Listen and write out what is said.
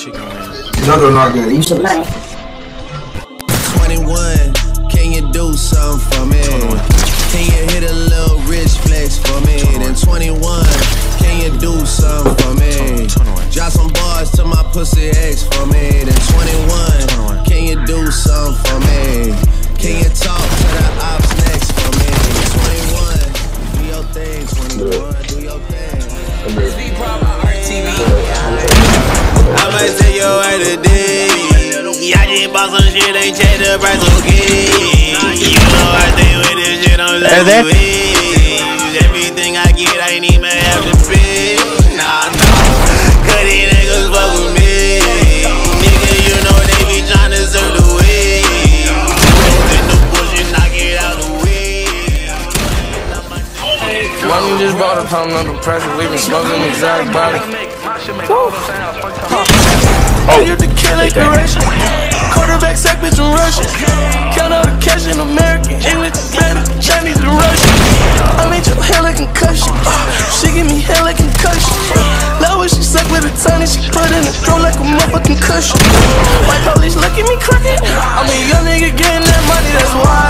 chicken wings. Another not good. You should like. 21, can you do something for me? Can you hit a little rich flex for me? Then 21, can you do something for me? Drop some bars to my pussy ex for me. Then 21, can you do something for me? Can you talk to the ops next for me? 21, do your thing. 21, do your thing. I bought ain't check the price, okay. You know I stay with this shit, I'm Hey there. like, Everything I get, I ain't even have to pay. Nah, nah. Cause these niggas fuck with me. Nigga, you know they be tryna serve the way. In the bush and knock it out the way. Mommy just bought a pound under pressure. We been smoking exotic body. Oh, you the killer duration. Quarterback sack bitch in Russia. Count all the cash in American, English, Spanish, Chinese, and Russian. I made your hair like concussion. She give me hair like concussion. Love when she suck with a tiny, she put in a throat like a motherfucking cushion. White police look at me crooked. I'm a young nigga getting that money, that's why.